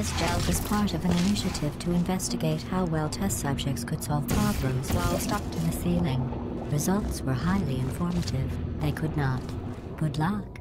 This gel was part of an initiative to investigate how well test subjects could solve problems while stuck to the ceiling. Results were highly informative. They could not. Good luck.